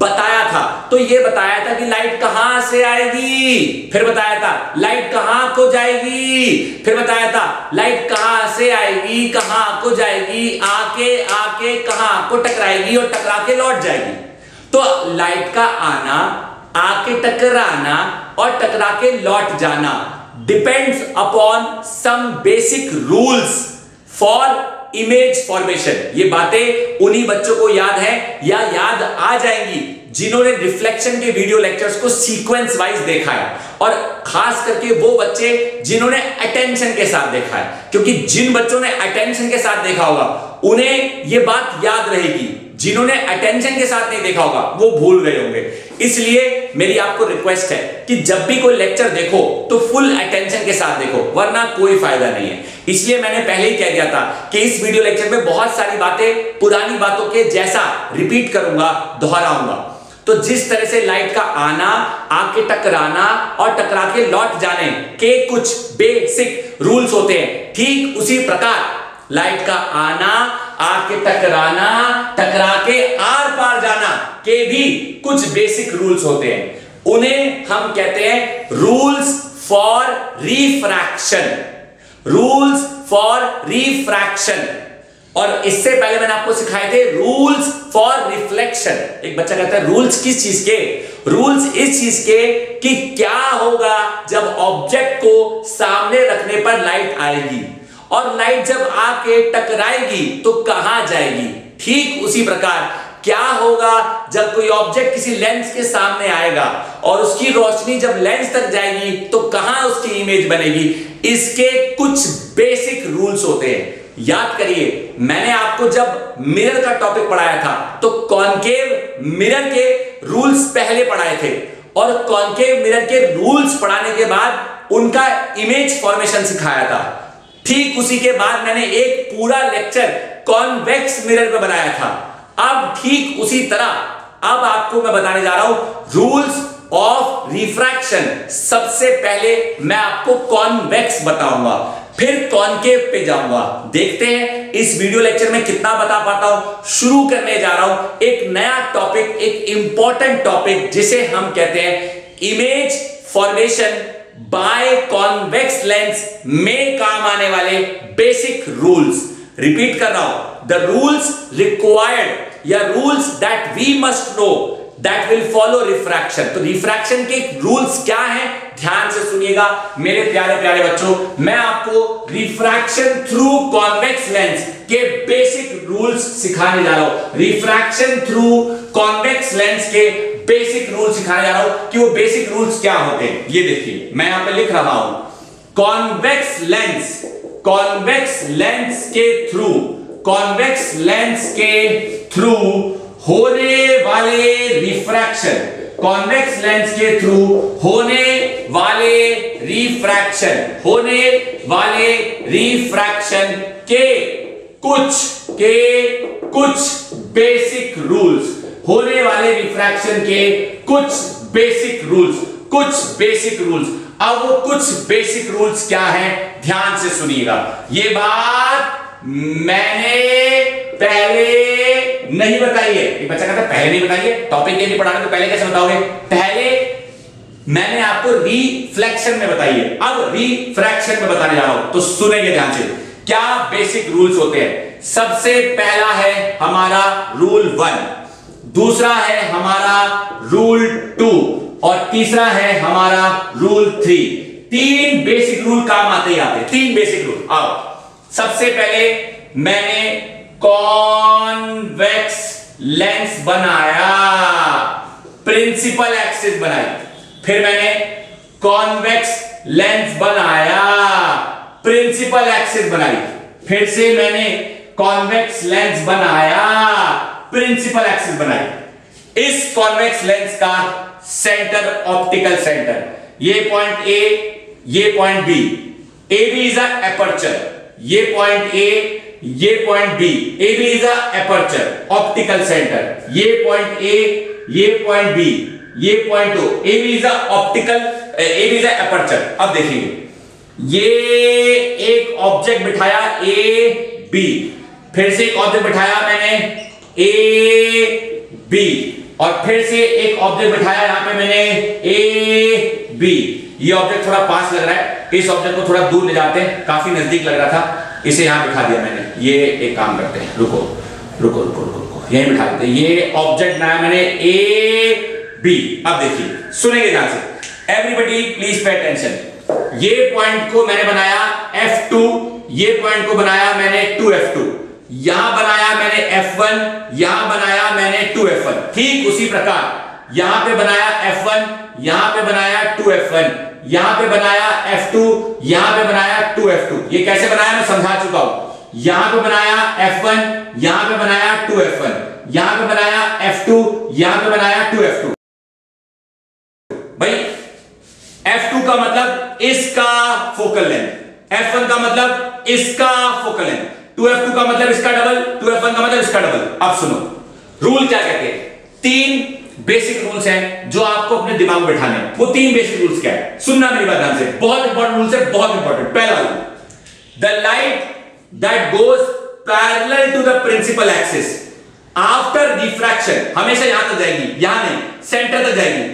बताया था। तो ये बताया था कि लाइट कहाँ से आएगी? फिर बताया था, लाइट कहाँ को जाएगी? फिर बताया था, लाइट कहाँ से आएगी, कहाँ को जाएगी? आके आके कहाँ को टकराएगी और टकरा के लौट जाएगी। तो लाइट का आना, आके टकराना और टकरा के लौट जाना depends upon some basic rules for image formation ये बातें उन्हीं बच्चों को याद है या याद आ जाएँगी जिन्होंने रिफ्लेक्शन के वीडियो लेक्चर्स को सीक्वेंस वाइज देखा है। और खास करके वो बच्चे जिन्होंने अटेंशन के साथ देखा है। क्योंकि जिन बच्चों ने अटेंशन के साथ देखा होगा, उन्हें ये बात याद रहेगी। जिन्होंने अटेंशन के साथ नहीं देखा होगा, वो भूल गए होंगे। इसलिए मेरी आपको रिक्वेस्ट है कि जब भी कोई लेक्चर देखो तो फुल अटेंशन के साथ देखो, वरना कोई फ़ायदा नहीं है। इसलिए मैंने पहले ही कह दिया था कि इस वीडियो लेक्चर में बहुत सारी बातें पुरानी बातों के जैसा रिपीट करूँगा, दोहराऊँगा। तो जिस तरह से लाइट का आना, आके टकराना और टकरा के लौट जाने के कुछ बेसिक रूल्स होते हैं, ठीक उसी प्रकार लाइट का आना, आके टकराना, टकरा के आर पार जाना के भी कुछ बेसिक रूल्स होते हैं। उन्हें हम कहते हैं rules for refraction rules for refraction और इससे पहले मैंने आपको सिखाए थे रूल्स फॉर रिफ्लेक्शन एक बच्चा कहता है रूल्स किस चीज़ के? रूल्स इस चीज़ के कि क्या होगा जब ऑब्जेक्ट को सामने रखने पर लाइट आएगी। और लाइट जब आके टकराएगी तो कहाँ जाएगी? ठीक उसी प्रकार क्या होगा जब कोई ऑब्जेक्ट किसी लेंस के सामने आएगा और उसकी रोशनी जब लेंस तक जाएगी तो कहाँ उसकी इमेज बनेगी? इसके कुछ बेसिक रूल्स होते हैं। याद करिए, मैंने आपको जब मिरर का टॉपिक पढ़ाया था तो कॉन्केव मिरर के रूल्स पहले पढ़ाए थे। और कॉन्केव मिरर के रूल्स पढ़ाने के बाद उनका इमेज फॉर्मेशन सिखाया था। ठीक उसी के बाद मैंने एक पूरा लेक्चर कॉन्वेक्स मिरर पे बनाया था। अब ठीक उसी तरह, अब आपको मैं बताने जा रहा हूँ रूल्स ऑफ़ रिफ्रैक्शन सबसे पहले मैं आपको कॉन्वेक्स बताऊँगा, फिर कॉन्केव पे जाऊँगा। देखते हैं इस वीडियो लेक्चर में कितना बता पाता हूँ। शुरू करने जा रहा हूँ, एक नया टॉपिक एक इंपॉर्टेंट टॉपिक जिसे हम कहते हैं image formation by convex lens में काम आने वाले बेसिक रूल्स रिपीट कर रहा हूँ द रूल्स रिक्वायर्ड या rules that we must know that will follow refraction तो रिफ्रैक्शन के रूल्स क्या हैं? ध्यान से सुनिएगा, मेरे प्यारे प्यारे बच्चों, मैं आपको रिफ्रैक्शन थ्रू कॉन्वेक्स लेंस के बेसिक रूल्स सिखाने जा रहा हूँ। रिफ्रैक्शन थ्रू कॉन्वेक्स लेंस के बेसिक रूल्स सिखाने जा रहा हूँ कि वो बेसिक रूल्स क्या होते हैं। ये देखिए, मैं यहाँ पे लिख रहा हूँ। कॉन्वेक्स लेंस कॉन्वेक्स लेंस के थ्रू कॉन्वेक्स लेंस के थ्रू होने वाले रिफ्रैक्शन कॉन्वेक्स लेंस के थ्रू होने वाले रिफ्रैक्शन होने वाले रिफ्रैक्शन के कुछ के कुछ बेसिक रूल्स होने वाले रिफ्रैक्शन के कुछ बेसिक रूल्स कुछ बेसिक रूल्स अब वो कुछ बेसिक रूल्स क्या हैं? ध्यान से सुनिएगा। ये बात मैंने पहले नहीं बताई है। एक बच्चा कहता है, पहले नहीं बताइए टॉपिक ये नहीं पढ़ाने पहले कैसे बताओगे? पहले मैंने आपको रिफ्लेक्शन में बताई है। अब रिफ्रैक्शन में बताने जा रहा हूँ तो सुनेंगे ध्यान से। क्या बेसिक रूल्स होते हैं? सबसे पहला है हमारा रूल वन दूसरा है हमारा रूल टू और तीसरा है हमारा रूल थ्री तीन बेसिक रूल काम आते ही आते तीन बेसिक रूल आओ। सबसे पहले मैंने कॉन्वेक्स लेंस बनाया। प्रिंसिपल एक्सिस बनाई। फिर मैंने कॉन्वेक्स लेंस बनाया। प्रिंसिपल एक्सिस बनाई। फिर से मैंने कॉन्वेक्स लेंस बनाया। प्रिंसिपल एक्सिस बनाई। इस कॉन्वेक्स लेंस का सेंटर, ऑप्टिकल सेंटर। ये पॉइंट ए, ये point B. A B is aperture ये पॉइंट ए ये point B A B is aperture optical centre ये पॉइंट ए ये पॉइंट बी ये point O A B is optical A B is aperture अब देखेंगे। ये एक ऑब्जेक्ट बिठाया ए बी फिर से एक ऑब्जेक्ट बिठाया मैंने ए बी और फिर से एक ऑब्जेक्ट बिठाया यहाँ पे मैंने ए बी ये ऑब्जेक्ट थोड़ा पास लग रहा है। इस ऑब्जेक्ट को थोड़ा दूर ले जाते हैं। काफ़ी नज़दीक लग रहा था। इसे यहाँ बिठा दिया मैंने। ये एक काम करते हैं। रुको रुको रुको रुको रुको। यहीं बिठा देते ये ऑब्जेक्ट बनाया मैंने ए बी अब देखिए, सुनेंगे ध्यान से। एवरीबडी प्लीज़ पे अटेंशन ये पॉइंट को मैंने बनाया F2 ये पॉइंट को बनाया मैंने 2F2 यहाँ बनाया मैंने F1 यहाँ बनाया मैंने 2F1 ठीक उसी प्रकार। यहाँ पे बनाया F1 यहाँ पे बनाया 2F1 यहाँ पे बनाया F2 यहाँ पे बनाया 2F2 ये कैसे बनाया मैं समझा चुका हूँ। यहाँ पे बनाया F1 यहाँ पे बनाया 2F1 यहाँ पे बनाया F2 यहाँ पे बनाया 2F2 भाई F2 का मतलब इसका फोकल लेंथ F1 का मतलब इसका फोकल लेंथ 2F2 का मतलब इसका डबल 2F1 का मतलब इसका डबल अब सुनो। रूल क्या कहते हैं? तीन बेसिक रूल्स हैं जो आपको अपने दिमाग में बैठाने वो तीन बेसिक रूल्स क्या है? सुनना मेरी बात ध्यान से। बहुत इंपॉर्टेंट रूल्स है, बहुत इंपॉर्टेंट पहला rule the light that goes parallel to the principal axis after refraction हमेशा यहाँ तक जाएगी, यहाँ नहीं सेंटर तक जाएगी,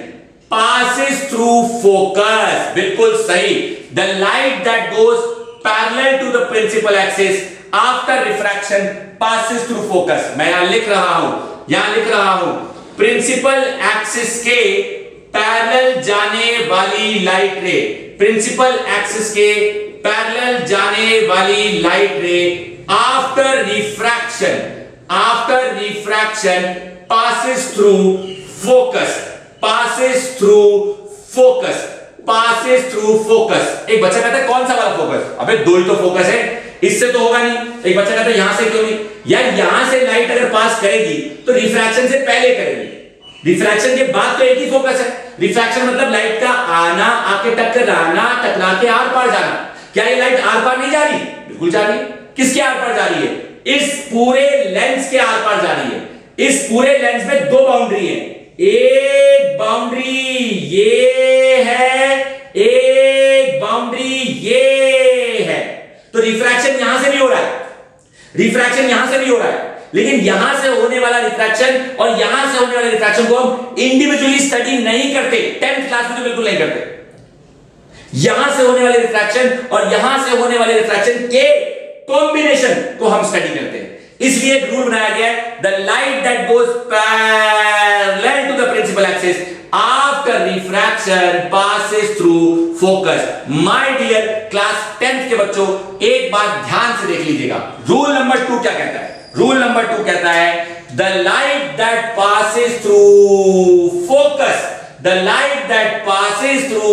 passes through focus, बिल्कुल सही। The light that goes parallel to the principal axis, after refraction, passes through focus मैं यहाँ लिख रहा हूँ, यहाँ लिख रहा हूँ। प्रिंसिपल एक्सिस के पैरेलल जाने वाली लाइट रे। प्रिंसिपल एक्सिस के पैरेलल जाने वाली light ray. After refraction after refraction passes through focus, passes through focus, passes through focus एक बच्चा कहता है, कौन सा वाला फोकस अबे दो ही तो फोकस है। इससे तो होगा नहीं। एक बच्चा कहता है, यहाँ से क्यों नहीं? यार यहाँ से लाइट अगर पास करेगी तो रिफ्रैक्शन से पहले करेगी। रिफ्रैक्शन के बाद तो एक ही फोकस है। रिफ्रैक्शन मतलब लाइट का आना आके टकराना टकरा के आर पार जाना। क्या ये लाइट आर पार नहीं जा रही? बिल्कुल जा रही है। किसके आर पार जा रही है? इस पूरे लेंस के आर पार जा रही है। इस पूरे लेंस में दो बाउंड्री है। एक बाउंड्री ये है, एक बाउंड्री ये है। तो रिफ्रैक्शन यहाँ से भी हो रहा है। रिफ्रैक्शन यहाँ से भी हो रहा है। लेकिन यहाँ से होने वाला रिफ्रैक्शन और यहाँ से होने वाले रिफ्रैक्शन को हम इंडिविजुअली स्टडी नहीं करते। टेंथ क्लास में तो बिल्कुल नहीं करते। यहाँ से होने वाले रिफ्रैक्शन और यहाँ से होने वाले रिफ्रैक्शन के कॉम्बिनेशन को हम स्टडी करते हैं। इसलिए एक रूल बनाया गया the light that goes parallel to the principal axis after refraction passes through focus my dear class tenth के बच्चों, एक बात ध्यान से देख लीजिएगा। रूल नंबर टू क्या कहता है? रूल नंबर टू कहता है the light that passes through focus the light that passes through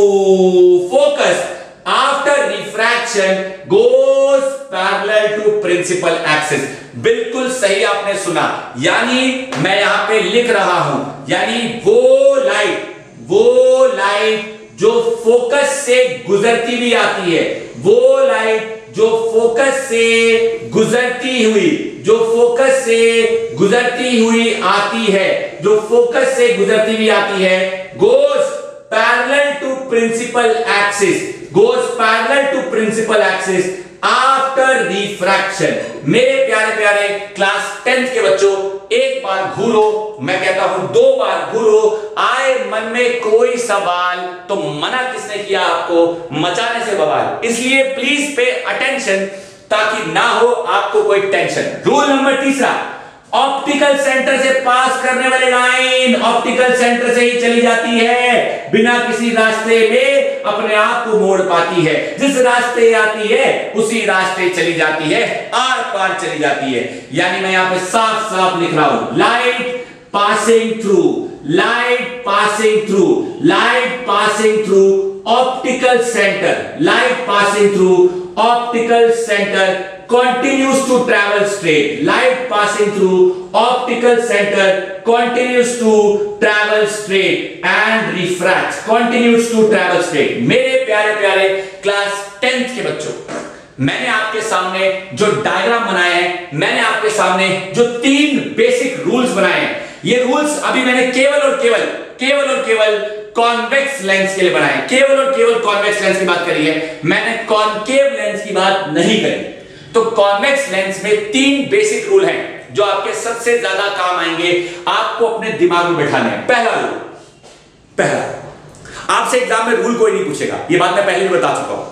focus after refraction goes parallel to principal axis बिल्कुल सही आपने सुना। यानी मैं यहाँ पे लिख रहा हूँ। यानी वो लाइट वो लाइट जो फोकस से गुजरती भी आती है। वो लाइट जो फोकस से गुजरती हुई, जो फोकस से गुजरती हुई आती है, जो फोकस से गुजरती हुई आती है goes parallel to principal axis goes parallel to principal axis after refraction मेरे प्यारे प्यारे क्लास टेंथ के बच्चों, एक बार घूरो मैं कहता हूँ दो बार घूरो आए मन में कोई सवाल तो मना किसने किया आपको? मचाने से बवाल। इसलिए प्लीज़ पे अटेंशन ताकि ना हो आपको कोई टेंशन रूल नंबर तीसरा ऑप्टिकल सेंटर से पास करने वाली लाइन ऑप्टिकल सेंटर से ही चली जाती है। बिना किसी रास्ते में अपने आप को मोड़ पाती है। जिस रास्ते आती है, उसी रास्ते चली जाती है। आर पार चली जाती है। यानी मैं यहाँ पे साफ़ साफ़ लिख रहा हूँ। Light passing through light passing through light passing through optical centre light passing through optical centre continues to travel straight. Light passing through optical center continues to travel straight and refracts, continues to travel straight. मेरे प्यारे प्यारे class 10th के बच्चों, मैंने आपके सामने जो diagram बनाए हैं, मैंने आपके सामने जो तीन बेसिक रूल्स बनाए हैं, ये रूल्स अभी मैंने केवल और केवल केवल और केवल कॉन्वेक्स लेंस के लिए बनाए केवल और केवल कॉन्वेक्स लेंस की बात करी है, मैंने कॉन्केव लेंस की बात नहीं करी। तो कॉन्वेक्स लेंस में तीन बेसिक रूल हैं, जो आपके सबसे ज़्यादा काम आएँगे आपको अपने दिमाग में बैठाने हैं। पहला रूल पहला आपसे एग्ज़ाम में रूल कोई नहीं पूछेगा। ये बात मैं पहले भी बता चुका हूँ।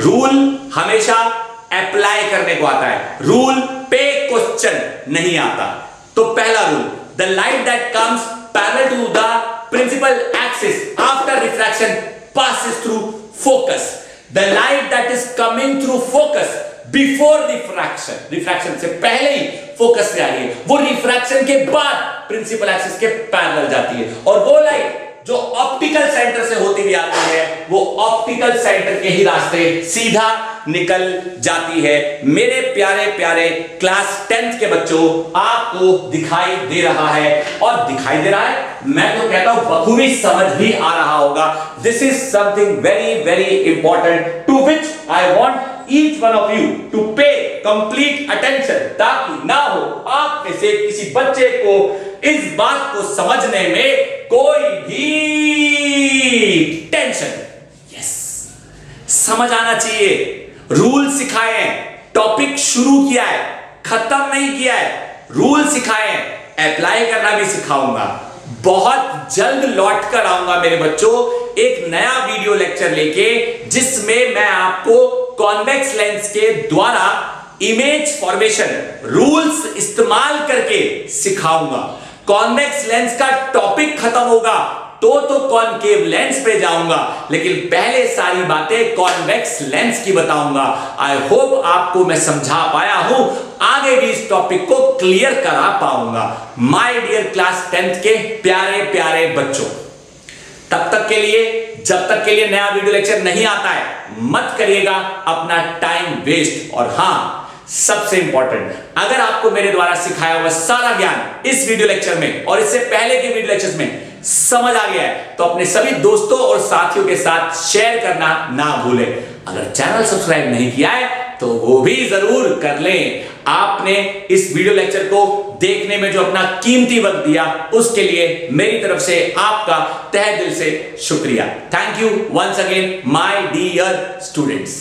रूल हमेशा अप्लाई करने को आता है। रूल पे क्वेश्चन नहीं आता। तो पहला rule the light that comes parallel to the principal axis after refraction passes through focus. The light that is coming through focus before refraction refraction से पहले ही फोकस से आ रही है वो रिफ्रैक्शन के बाद प्रिंसिपल एक्सिस के पैरेलल जाती है। और वो लाइट जो ऑप्टिकल सेंटर से होती हुई आती है, वो ऑप्टिकल सेंटर के ही रास्ते सीधा निकल जाती है। मेरे प्यारे प्यारे क्लास टेंथ के बच्चों, आपको दिखाई दे रहा है। और दिखाई दे रहा है, मैं तो कहता हूँ, बखूबी समझ भी आ रहा होगा। This is something very very important to which I want each one of you to pay complete attention ताकि ना हो आप में से किसी बच्चे को इस बात को समझने में कोई भी टेंशन यस समझ आना चाहिए। रूल सिखाए टॉपिक शुरू किया है। खत्म नहीं किया है। रूल सिखाए अप्लाई करना भी सिखाऊँगा। बहुत जल्द लौट कर आऊँगा मेरे बच्चों, एक नया वीडियो लेक्चर लेके, जिसमें मैं आपको कॉन्वेक्स लेंस के द्वारा इमेज फॉर्मेशन रूल्स इस्तेमाल करके सिखाऊँगा। कॉन्वेक्स लेंस का टॉपिक खत्म होगा। तो तो कॉनकेव लेंस पे जाऊँगा, लेकिन पहले सारी बातें कॉन्वेक्स लेंस की बताऊँगा। आई होप आपको मैं समझा पाया हूँ, आगे भी इस टॉपिक को क्लियर करा पाऊँगा। माय डियर क्लास टेंथ के प्यारे प्यारे बच्चों, तब तक के लिए, जब तक के लिए नया वीडियो लेक्चर नहीं आता है, मत करिएगा अपना टाइम वेस्ट और हाँ, सबसे इंपॉर्टेंट अगर आपको मेरे द्वारा सिखाया हुआ सारा ज्ञान इस वीडियो लेक्चर में और इससे पहले के वीडियो लेक्चर्स में समझ आ गया है। तो अपने सभी दोस्तों और साथियों के साथ शेयर करना ना भूलें। अगर चैनल सब्सक्राइब नहीं किया है तो वो भी ज़रूर कर लें। आपने इस वीडियो लेक्चर को देखने में जो अपना कीमती वक्त दिया, उसके लिए मेरी तरफ़ से आपका तह दिल से शुक्रिया। Thank you once again my dear students